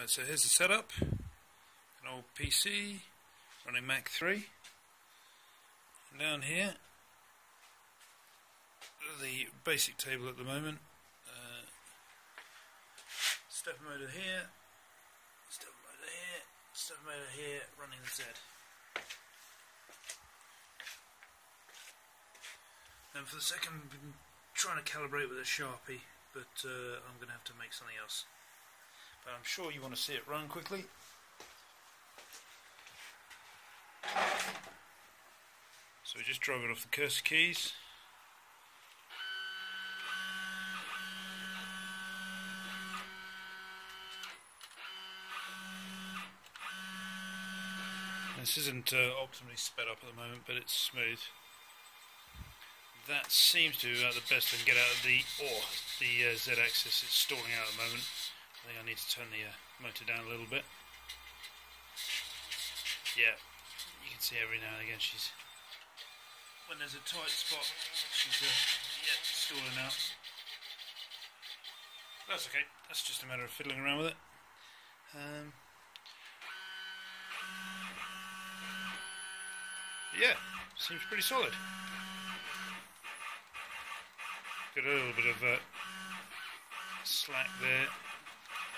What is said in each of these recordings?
Right, so here's the setup. An old PC running Mach 3. And down here, the basic table at the moment. Uh, step motor here, step motor here, step motor here, running the Z. And for the second, been trying to calibrate with a Sharpie, but uh, I'm going to have to make something else. But I'm sure you want to see it run quickly. So we just drove it off the cursor keys. This isn't uh, optimally sped up at the moment, but it's smooth. That seems to be about the best I can get out of the or the uh, Z-axis. It's stalling out at the moment. I think I need to turn the uh, motor down a little bit. Yeah, you can see every now and again she's when there's a tight spot, she's uh, yeah stalling out. That's okay. That's just a matter of fiddling around with it. Um, yeah, seems pretty solid. Got a little bit of uh, slack there.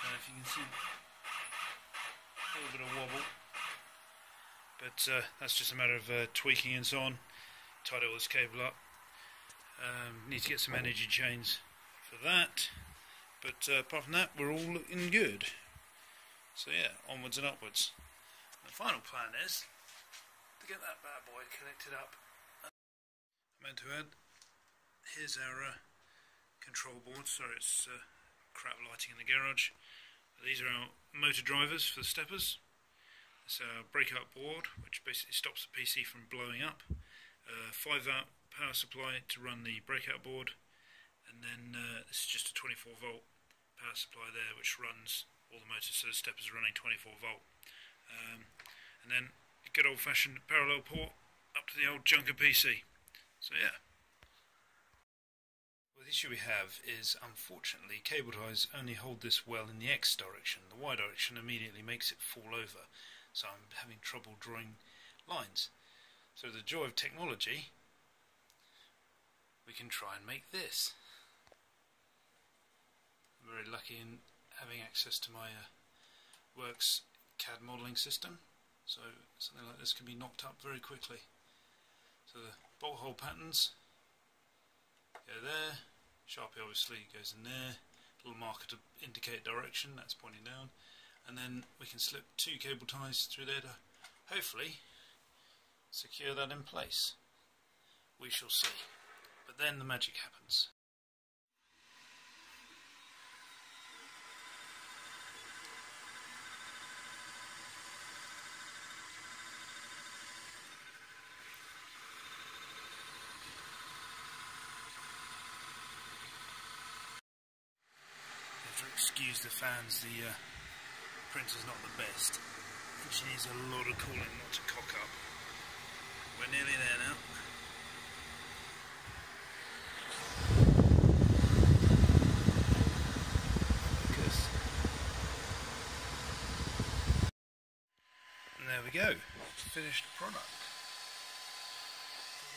I if you can see a little bit of wobble. But uh, that's just a matter of uh, tweaking and so on. Tied all this cable up. Um, need to get some energy chains for that. But uh, apart from that, we're all looking good. So yeah, onwards and upwards. The final plan is to get that bad boy connected up. I meant to add, here's our uh, control board. Sorry, it's uh, crap lighting in the garage. These are our motor drivers for the steppers. It's a breakout board, which basically stops the PC from blowing up. Uh, 5 volt power supply to run the breakout board, and then uh, this is just a 24 volt power supply there, which runs all the motors, so the steppers are running 24 volt. Um, and then a good old fashioned parallel port up to the old junker PC. So yeah. Issue we have is unfortunately cable ties only hold this well in the X direction. The Y direction immediately makes it fall over, so I'm having trouble drawing lines. So the joy of technology, we can try and make this. I'm very lucky in having access to my uh, Works CAD modelling system so something like this can be knocked up very quickly so the bolt hole patterns go there Sharpie obviously goes in there little marker to indicate direction that's pointing down. And then we can slip two cable ties through there to hopefully secure that in place. We shall see. But then the magic happens excuse the fans, the uh, printer's not the best. She needs a lot of cooling not to cock up. We're nearly there now. There we go, finished product.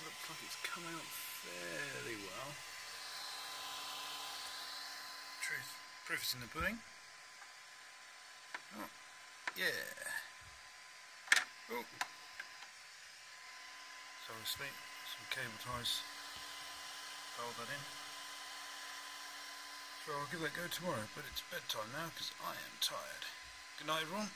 looks like it's come out Proof is in the pudding. Oh, yeah. Oh. So obviously, some cable ties hold that in. So I'll give that a go tomorrow, but it's bedtime now because I am tired. Good night everyone.